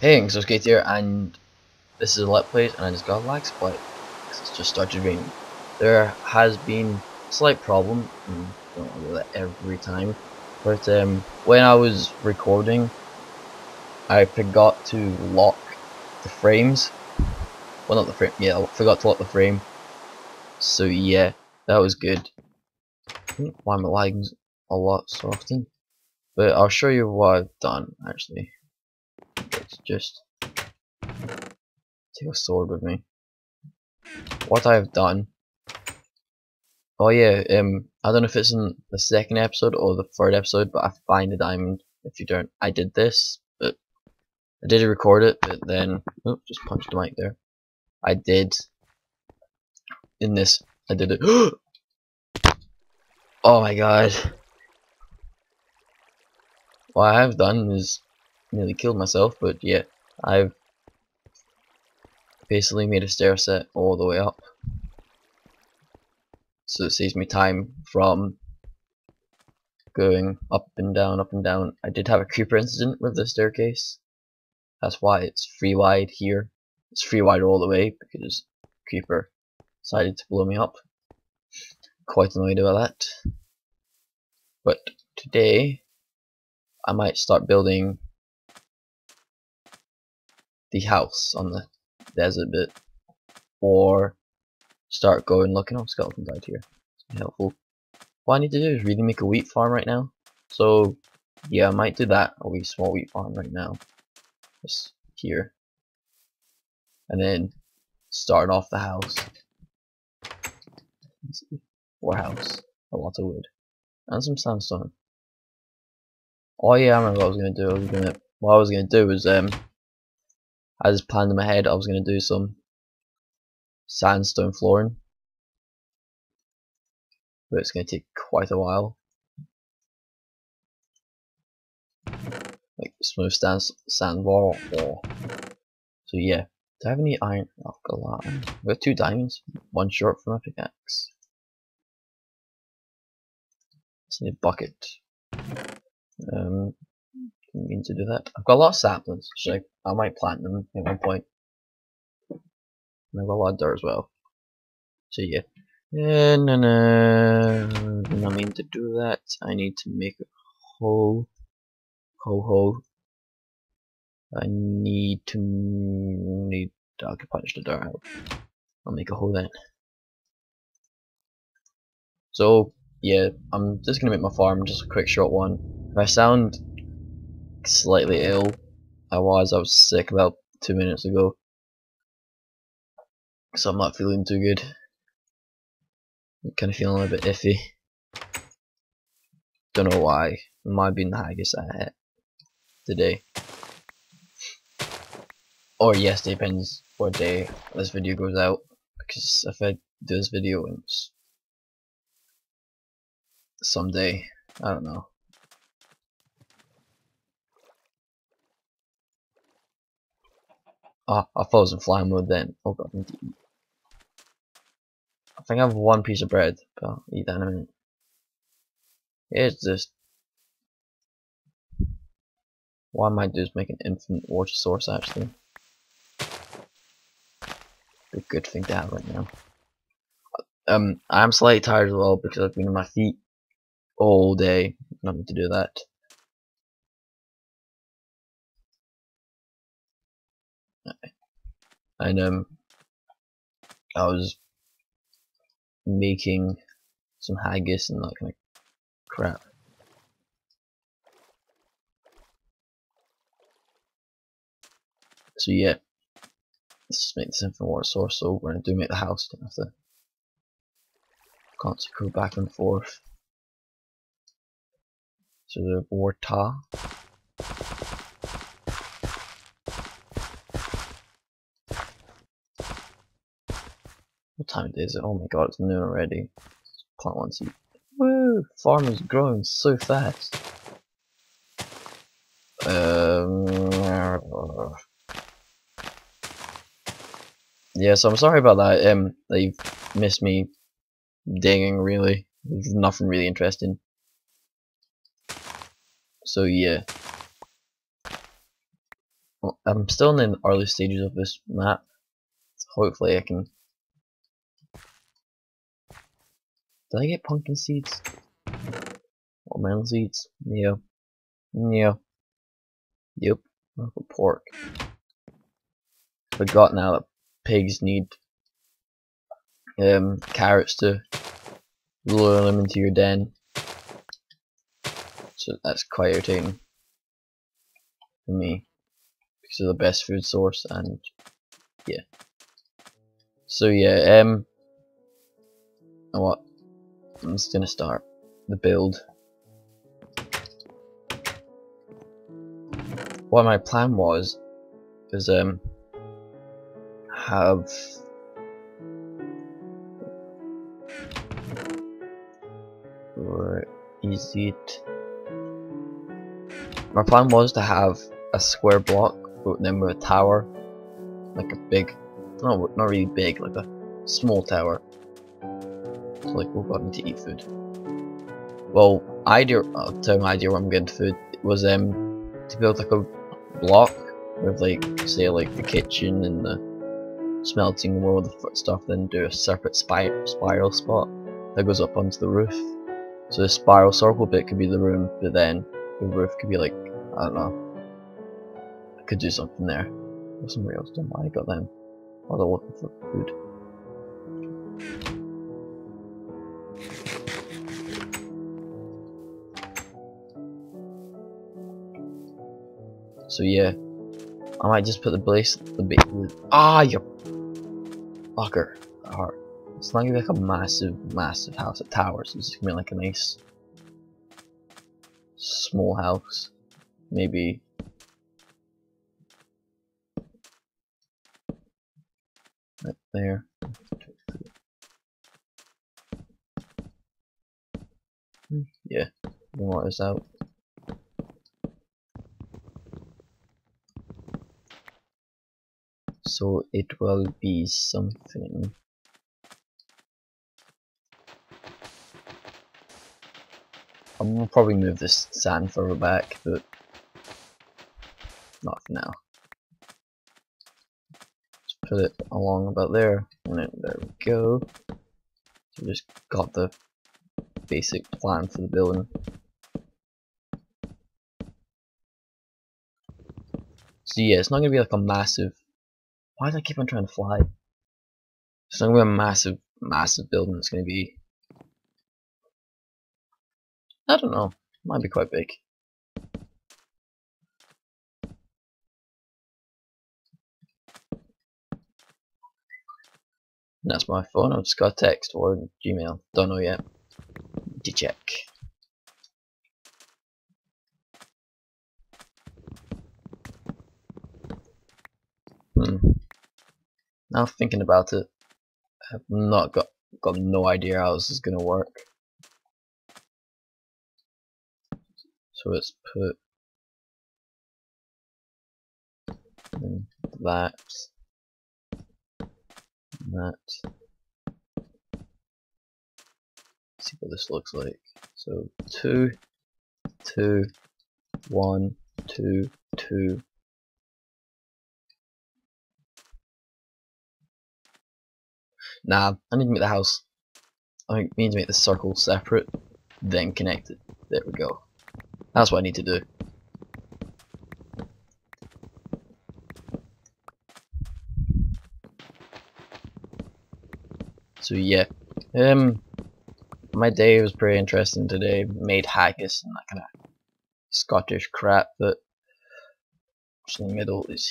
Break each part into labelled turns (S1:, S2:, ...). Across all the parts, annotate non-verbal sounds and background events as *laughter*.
S1: Hey, Exoskate here, and this is a Let Plays, and I just got a lag spike. It's just started raining. There has been a slight problem, I don't do that every time, but um, when I was recording, I forgot to lock the frames. Well, not the frame, yeah, I forgot to lock the frame. So yeah, that was good. Hmm, Why am I lagging a lot so often? But I'll show you what I've done, actually. Let's just take a sword with me. What I've done. Oh yeah, um, I don't know if it's in the second episode or the third episode, but I find a diamond. If you don't, I did this, but I did record it, but then oh, just punched the mic there. I did in this. I did it. *gasps* oh my god. What I have done is nearly killed myself, but yeah, I've basically made a stair set all the way up. So it saves me time from going up and down, up and down. I did have a creeper incident with the staircase. That's why it's free wide here. It's free wide all the way because creeper decided to blow me up. Quite annoyed about that. But today I might start building the house on the desert bit or start going looking oh skeleton died here. Helpful. What I need to do is really make a wheat farm right now. So yeah I might do that. A wee small wheat farm right now. Just here. And then start off the house. Or house? A lot of wood. And some sandstone. Oh yeah I remember what I was gonna do. I was gonna what I was gonna do was um I just planned in my head I was going to do some sandstone flooring. But it's going to take quite a while. Like smooth sand, sand wall. Or, so yeah. Do I have any iron? Oh, I've got a lot. I've got two diamonds. One short for my pickaxe. Just need a bucket. Um, didn't mean to do that. I've got a lot of saplings. Should I? I might plant them at one point. And I've got a lot of dirt as well. So yeah. Yeah, no, no, did not mean to do that. I need to make a hole. Ho ho. I need to need. I punch the dirt out. I'll make a hole then. So yeah, I'm just gonna make my farm just a quick short one. If I sound slightly ill. I was, I was sick about two minutes ago. So I'm not feeling too good. I'm kind of feeling a bit iffy. Don't know why. It might be the haggis I had today. Or yes, depends what day this video goes out. Because if I do this video in someday, I don't know. Ah, I thought it was in flying mode then. Oh god, I. I think I have one piece of bread, but I'll eat that in a minute. Here's this. What I might do is make an infinite water source actually. a good thing to have right now. Um, I'm slightly tired as well because I've been on my feet all day. Nothing to do that. And um I was making some haggis and that kind of crap. So yeah, let's just make this infinite water source so when I do make the house, don't have to constantly go back and forth. So the water Time is it? Oh my god, it's noon already. Plant one seed. Woo! Farm is growing so fast. Um, yeah, so I'm sorry about that. Um, that you've missed me digging. Really, There's nothing really interesting. So yeah. well, I'm still in the early stages of this map. Hopefully I can. Did I get pumpkin seeds? Watermelon seeds? Yeah. Yeah. Yep. Pork. Forgot now that pigs need um, carrots to lure them into your den. So that's quite irritating for me because they're the best food source and yeah. So yeah, um, what? I'm just gonna start the build. What my plan was is um have where is it? My plan was to have a square block, but then with a tower, like a big, no, not really big, like a small tower. Like, what got me to eat food? Well, idea, you my idea where I'm getting food. Was um to build like a block with like, say like the kitchen and the smelting world of stuff, then do a separate spy spiral spot that goes up onto the roof. So the spiral circle bit could be the room, but then the roof could be like, I don't know. I could do something there. Or somebody else done I got them. They're looking for food. So yeah, I might just put the base, the base, ah, you fucker. Alright. It's not gonna be like a massive, massive house of towers. It's just gonna be like a nice small house. Maybe right there. Yeah, want this out. So it will be something I'm gonna probably move this sand further back, but not for now. Just put it along about there, and then there we go. So just got the basic plan for the building. So yeah, it's not gonna be like a massive. Why do I keep on trying to fly? It's not gonna be a massive, massive building. It's gonna be I don't know. Might be quite big. That's my phone. I've just got a text or Gmail. Don't know yet. To check. Now thinking about it, I've not got got no idea how this is gonna work. So let's put that, that. see what this looks like. So two, two, one, two, two. Nah, I need to make the house. I need to make the circle separate, then connect it. There we go. That's what I need to do. So yeah, um, my day was pretty interesting today. Made haggis and that kind of Scottish crap, but in the middle is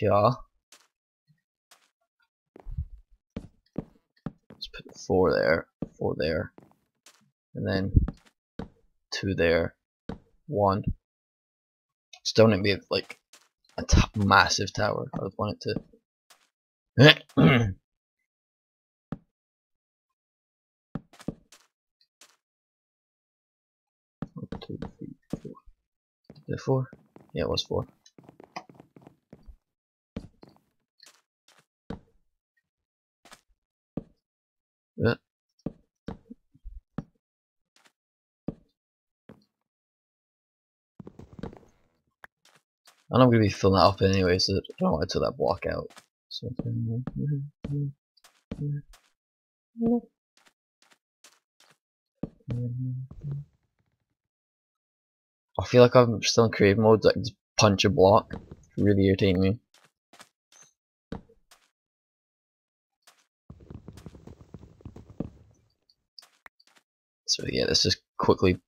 S1: here. Put four there, four there, and then two there, one. Still need to be like a massive tower. I would want it to. *clears throat* Two, three, four. Is it four? Yeah, it was four. Yeah. And I'm gonna be filling that up anyway, so I don't want to that block out. So mm-hmm, mm-hmm, mm-hmm. I feel like I'm still in creative mode, like just punch a block. Really irritating me. So yeah, let's just quickly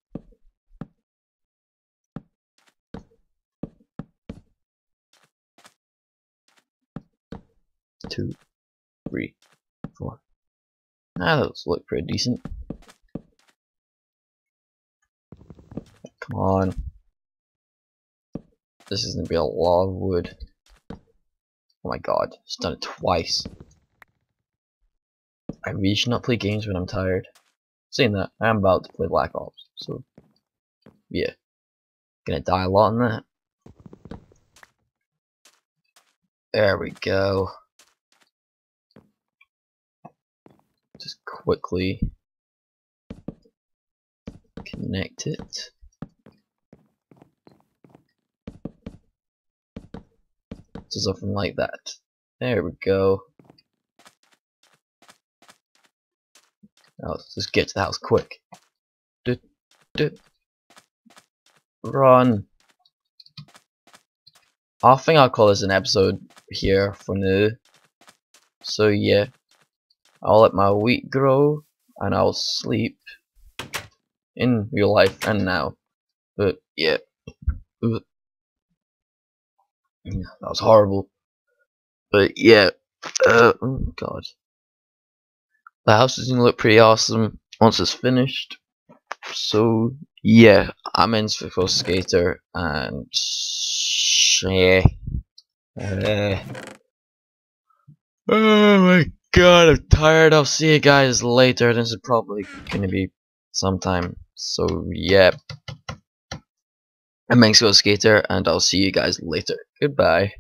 S1: two, three, four. Now those look pretty decent. Come on. This is gonna be a lot of wood. Oh my god, it's done it twice. I really should not play games when I'm tired. Saying that, I am about to play Black Ops, so yeah. Gonna die a lot on that. There we go. Just quickly connect it. to something like that. There we go. Now let's just get to the house quick. Du, du. Run. I think I'll call this an episode here for now. So yeah, I'll let my wheat grow and I'll sleep in real life and now. But yeah. That was horrible. But yeah, uh, oh god. The house is gonna look pretty awesome once it's finished. So yeah, I'm in for Skater and yeah. Uh, oh my god, I'm tired. I'll see you guys later. This is probably gonna be sometime. So yeah. I'm Manxville Skater, and I'll see you guys later. Goodbye.